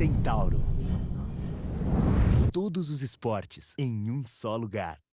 Centauro. Todos os esportes em um só lugar.